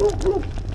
Uh, uh.